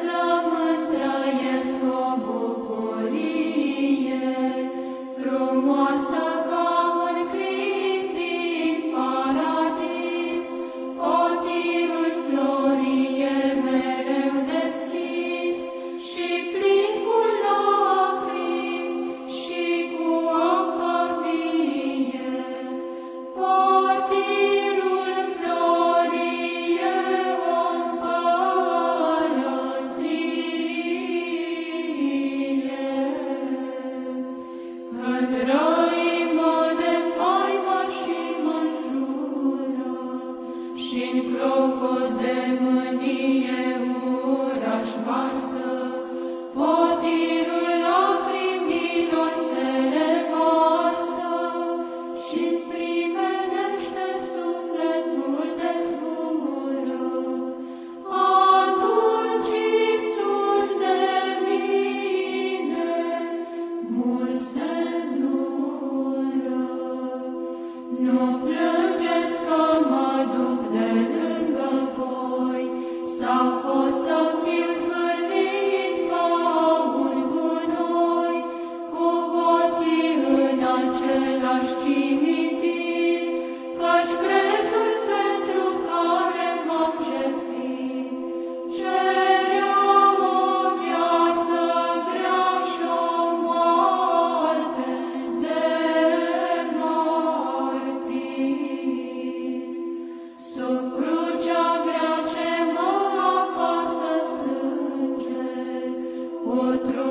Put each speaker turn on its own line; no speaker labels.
Flământ, trăiesc o otro